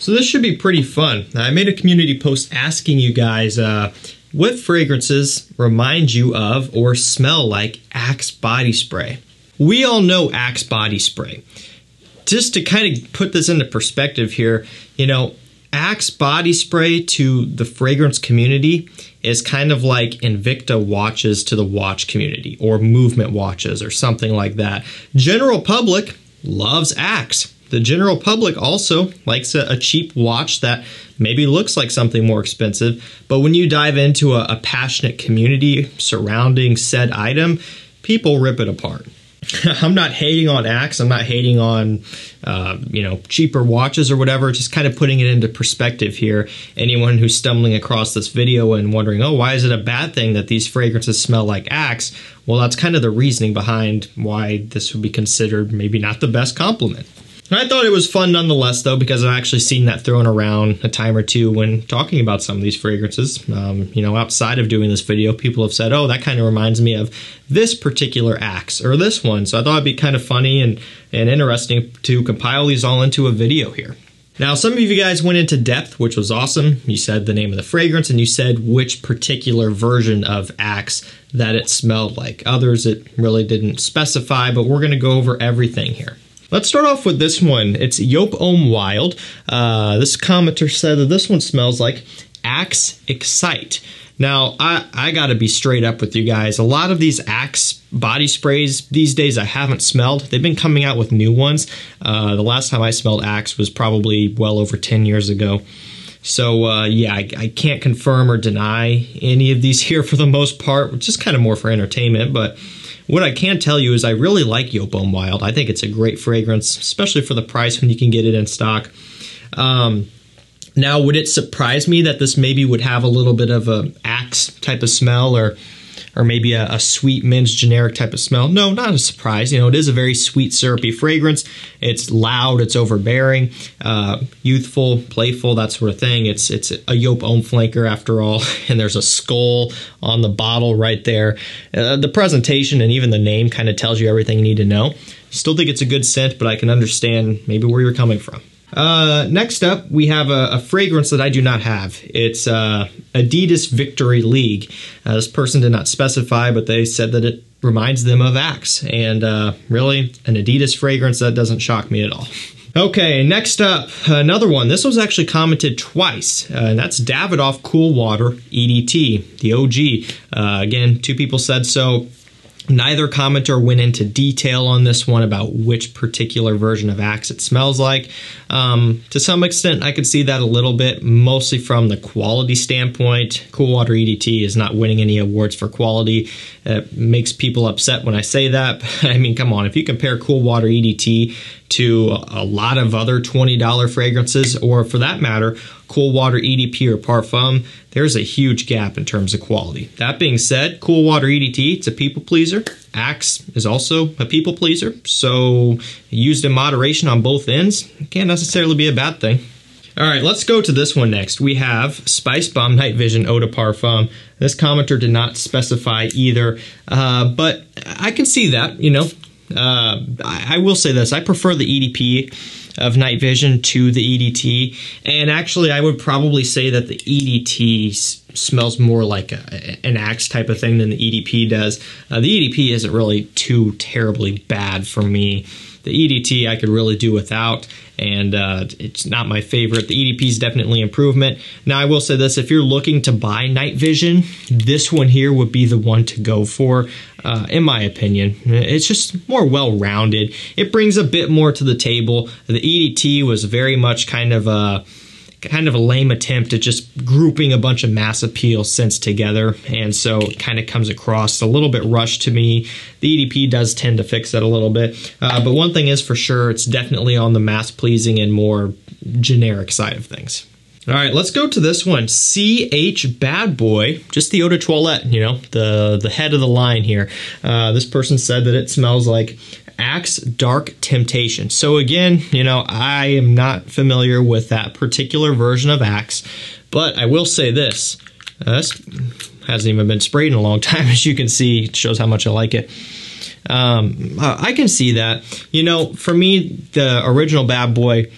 So this should be pretty fun. I made a community post asking you guys uh, what fragrances remind you of or smell like Axe body spray. We all know Axe body spray. Just to kind of put this into perspective here, you know, Axe body spray to the fragrance community is kind of like Invicta watches to the watch community or MVMT watches or something like that. General public loves Axe. The general public also likes a, a, cheap watch that maybe looks like something more expensive, but when you dive into a, a passionate community surrounding said item, people rip it apart. I'm not hating on Axe. I'm not hating on, uh, you know, cheaper watches or whatever. Just kind of putting it into perspective here. Anyone who's stumbling across this video and wondering, oh, why is it a bad thing that these fragrances smell like Axe? Well, that's kind of the reasoning behind why this would be considered maybe not the best compliment. I thought it was fun nonetheless, though, because I've actually seen that thrown around a time or two when talking about some of these fragrances. Um, you know, outside of doing this video, people have said, oh, that kind of reminds me of this particular axe or this one. So I thought it'd be kind of funny and, and interesting to compile these all into a video here. Now, some of you guys went into depth, which was awesome. You said the name of the fragrance and you said which particular version of Axe that it smelled like. Others it really didn't specify, but we're going to go over everything here. Let's start off with this one. It's Joop Homme Wild. Uh, this commenter said that this one smells like Axe Excite. Now, I, I gotta be straight up with you guys. A lot of these Axe body sprays these days I haven't smelled. They've been coming out with new ones. Uh, the last time I smelled Axe was probably well over 10 years ago. So, uh, yeah, I, I, can't confirm or deny any of these here for the most part, which is kind of more for entertainment, but what I can tell you is I really like Joop Homme Wild. I think it's a great fragrance, especially for the price when you can get it in stock. Um, now, would it surprise me that this maybe would have a little bit of a axe type of smell or or maybe a, a, sweet mint generic type of smell. No, not a surprise. You know, it is a very sweet, syrupy fragrance. It's loud, it's overbearing, uh, youthful, playful, that sort of thing. It's it's a Joop Homme flanker after all, and there's a skull on the bottle right there. Uh, the presentation and even the name kind of tells you everything you need to know. Still think it's a good scent, but I can understand maybe where you're coming from. Uh, next up, we have a, a, fragrance that I do not have. It's uh, Adidas Victory League. Uh, this person did not specify, but they said that it reminds them of Axe. And uh, really, an Adidas fragrance, that doesn't shock me at all. Okay, next up, another one. This was actually commented twice, uh, and that's Davidoff Cool Water EDT, the OG. Uh, again, two people said so. Neither commenter went into detail on this one about which particular version of Axe it smells like. Um, to some extent, I could see that a little bit, mostly from the quality standpoint. Cool Water EDT is not winning any awards for quality. It makes people upset when I say that. I mean, come on, if you compare Cool Water EDT to a lot of other $20 fragrances, or for that matter, Cool Water EDP or Parfum, there's a huge gap in terms of quality. That being said, Cool Water EDT, it's a people pleaser. Axe is also a people pleaser, so used in moderation on both ends can't necessarily be a bad thing. All right, let's go to this one next. We have Spicebomb Night Vision Eau de Parfum. This commenter did not specify either, uh, but I can see that, you know, uh, I, will say this: I prefer the EDP of night vision to the EDT, and actually, I would probably say that the EDT smells more like a, an Axe type of thing than the EDP does. Uh, the EDP isn't really too terribly bad for me. The EDT I could really do without, and uh, it's not my favorite. The EDP is definitely improvement. Now, I will say this if you're looking to buy night vision, this one here would be the one to go for, uh, in my opinion. It's just more well rounded. It brings a bit more to the table. The EDT was very much kind of a kind of a lame attempt at just grouping a bunch of mass appeal scents together, and so it kind of comes across a little bit rushed to me. The EDP does tend to fix that a little bit, uh, but one thing is for sure, it's definitely on the mass pleasing and more generic side of things. All right, let's go to this one. CH Bad Boy, just the eau de toilette, you know, the, the head of the line here. Uh, this person said that it smells like Axe Dark Temptation. So again, you know, I am not familiar with that particular version of Axe, but I will say this. Uh, this hasn't even been sprayed in a long time, as you can see. It shows how much I like it. Um, I can see that. You know, for me, the original Bad Boy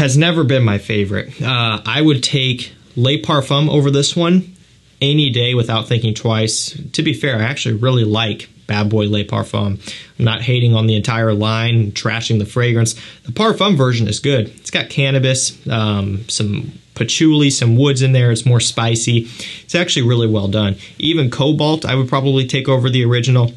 has never been my favorite. Uh, I would take Le Parfum over this one any day without thinking twice. To be fair, I actually really like Bad Boy Le Parfum. I'm not hating on the entire line, trashing the fragrance. The Parfum version is good. It's got cannabis, um, some patchouli, some woods in there. It's more spicy. It's actually really well done. Even Cobalt, I would probably take over the original.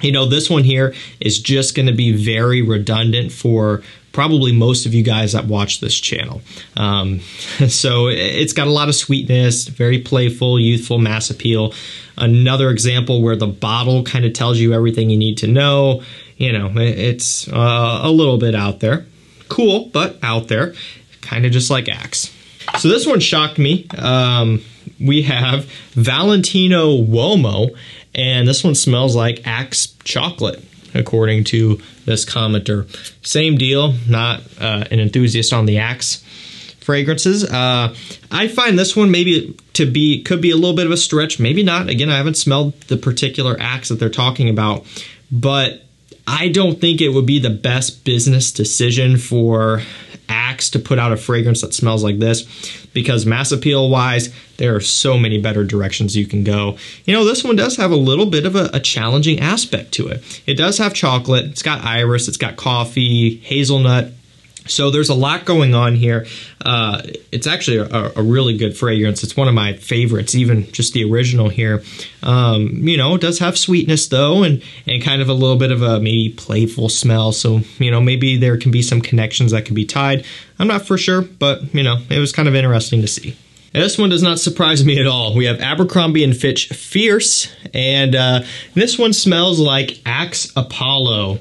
You know, this one here is just going to be very redundant for probably most of you guys that watch this channel. Um, so it's got a lot of sweetness, very playful, youthful, mass appeal. Another example where the bottle kind of tells you everything you need to know. You know, it's uh, a little bit out there. Cool, but out there. Kind of just like Axe. So this one shocked me. Um, we have Valentino Uomo, and this one smells like Axe chocolate, according to this commenter. Same deal, not uh, an enthusiast on the Axe fragrances. Uh, I find this one maybe to be could be a little bit of a stretch, maybe not. Again, I haven't smelled the particular Axe that they're talking about, but I don't think it would be the best business decision for Axe to put out a fragrance that smells like this because mass appeal wise, there are so many better directions you can go. You know, this one does have a little bit of a, a challenging aspect to it. It does have chocolate, it's got iris, it's got coffee, hazelnut, so there's a lot going on here. Uh, it's actually a, a, really good fragrance. It's one of my favorites, even just the original here. Um, you know, it does have sweetness though, and and kind of a little bit of a maybe playful smell. So you know, maybe there can be some connections that can be tied. I'm not for sure, but you know, it was kind of interesting to see. This one does not surprise me at all. We have Abercrombie and Fitch Fierce, and uh, this one smells like Axe Apollo.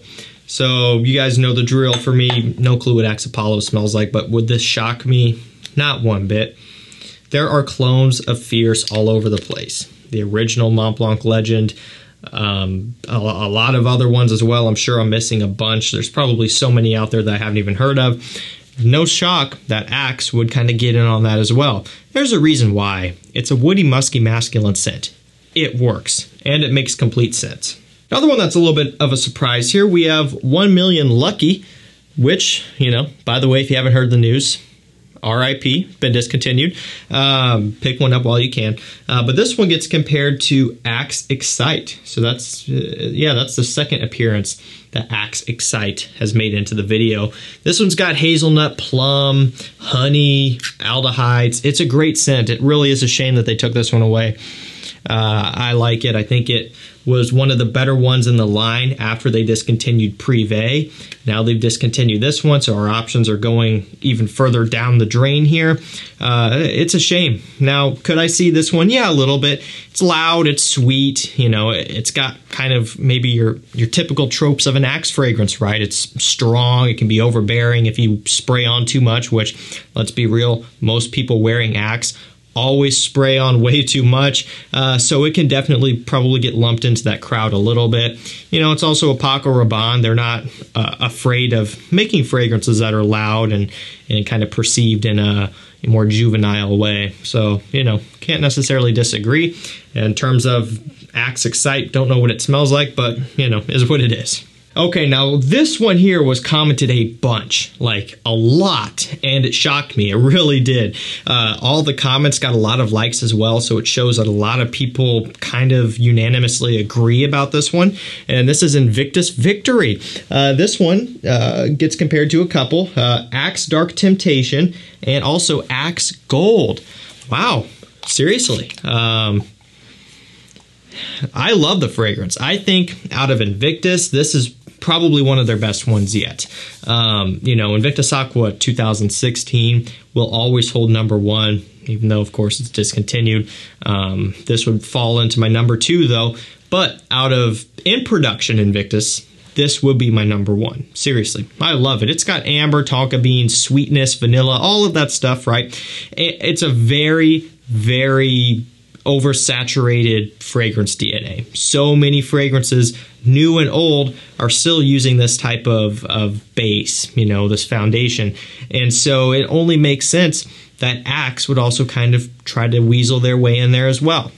So you guys know the drill for me. No clue what Axe Apollo smells like, but would this shock me? Not one bit. There are clones of Fierce all over the place. The original Montblanc Legend, um, a, a, lot of other ones as well. I'm sure I'm missing a bunch. There's probably so many out there that I haven't even heard of. No shock that Axe would kind of get in on that as well. There's a reason why. It's a woody, musky, masculine scent. It works, and it makes complete sense. Another one that's a little bit of a surprise here, we have 1 Million Lucky, which, you know, by the way, if you haven't heard the news, RIP, been discontinued. Um, pick one up while you can. Uh, but this one gets compared to Axe Excite. So that's, uh, yeah, that's the second appearance that Axe Excite has made into the video. This one's got hazelnut, plum, honey, aldehydes. It's a great scent. It really is a shame that they took this one away. Uh, I like it. I think it was one of the better ones in the line after they discontinued Privé. Now they've discontinued this one, so our options are going even further down the drain here. Uh, it's a shame. Now, could I see this one? Yeah, a little bit. It's loud, it's sweet, you know, it's got kind of maybe your, your typical tropes of an Axe fragrance, right? It's strong, it can be overbearing if you spray on too much, which, let's be real, most people wearing Axe always spray on way too much. Uh, so it can definitely probably get lumped into that crowd a little bit. You know, it's also a Paco Rabanne. They're not uh, afraid of making fragrances that are loud and, and kind of perceived in a, more juvenile way. So, you know, can't necessarily disagree. In terms of Axe Excite, don't know what it smells like, but, you know, is what it is. Okay, now this one here was commented a bunch, like a lot, and it shocked me. It really did. Uh, all the comments got a lot of likes as well, so it shows that a lot of people kind of unanimously agree about this one. And this is Invictus Victory. Uh, this one uh, gets compared to a couple uh, Axe Dark Temptation and also Axe Gold. Wow, seriously. Um, I love the fragrance. I think out of Invictus, this is probably one of their best ones yet. Um, you know, Invictus Aqua 2016 will always hold number one, even though, of course, it's discontinued. Um, this would fall into my number two, though. But out of in production Invictus, this would be my number one. Seriously, I love it. It's got amber, tonka beans, sweetness, vanilla, all of that stuff, right? It's a very, very oversaturated fragrance DNA. So many fragrances, new and old, are still using this type of, of base, you know, this foundation. And so it only makes sense that Axe would also kind of try to weasel their way in there as well.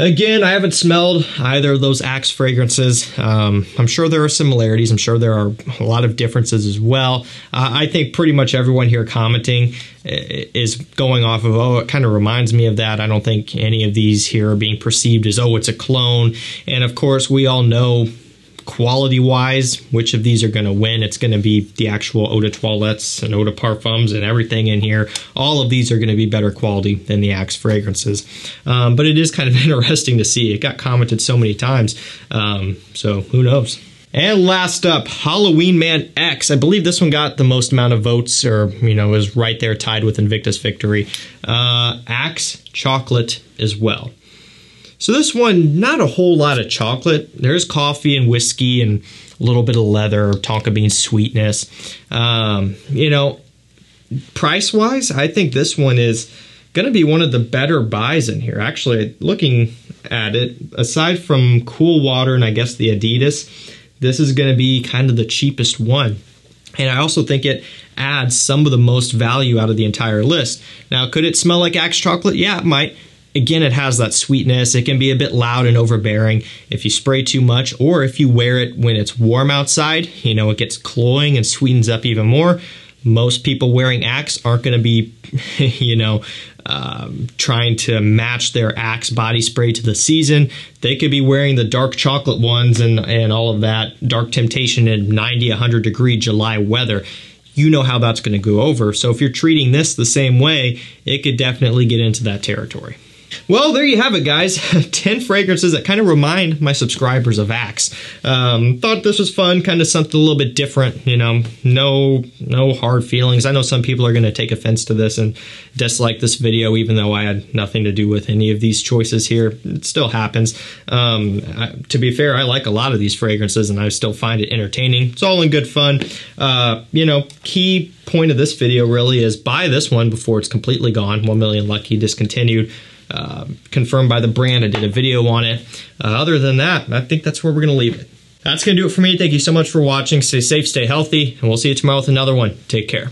Again, I haven't smelled either of those Axe fragrances. Um, I'm sure there are similarities. I'm sure there are a lot of differences as well. Uh, I think pretty much everyone here commenting is going off of, oh, it kind of reminds me of that. I don't think any of these here are being perceived as, oh, it's a clone. And of course, we all know quality wise, which of these are going to win. It's going to be the actual Eau de Toilettes and Eau de Parfums and everything in here. All of these are going to be better quality than the Axe fragrances. Um, but it is kind of interesting to see. It got commented so many times. Um, so who knows? And last up, Halloween Man X. I believe this one got the most amount of votes, or, you know, is right there tied with Invictus Victory. Uh, Axe Chocolate as well. So this one, not a whole lot of chocolate. There's coffee and whiskey and a little bit of leather, tonka bean sweetness. Um, you know, price wise, I think this one is going to be one of the better buys in here. Actually, looking at it, aside from Cool Water and I guess the Adidas, this is going to be kind of the cheapest one. And I also think it adds some of the most value out of the entire list. Now, could it smell like Axe chocolate? Yeah, it might again, it has that sweetness. It can be a bit loud and overbearing if you spray too much, or if you wear it when it's warm outside, you know, it gets cloying and sweetens up even more. Most people wearing Axe aren't going to be, you know, um, trying to match their Axe body spray to the season. They could be wearing the dark chocolate ones and, and all of that dark temptation in 90, 100 degree July weather you know how that's going to go over. So if you're treating this the same way, it could definitely get into that territory. Well, there you have it, guys. 10 fragrances that kind of remind my subscribers of Axe. Um, thought this was fun, kind of something a little bit different, you know, no no hard feelings. I know some people are going to take offense to this and dislike this video, even though I had nothing to do with any of these choices here. It still happens. Um, I, to be fair, I like a lot of these fragrances and I still find it entertaining. It's all in good fun. Uh, you know, key point of this video really is buy this one before it's completely gone. 1 million lucky discontinued. Uh, confirmed by the brand. I did a video on it. Uh, other than that, I think that's where we're going to leave it. That's going to do it for me. Thank you so much for watching. Stay safe, stay healthy, and we'll see you tomorrow with another one. Take care.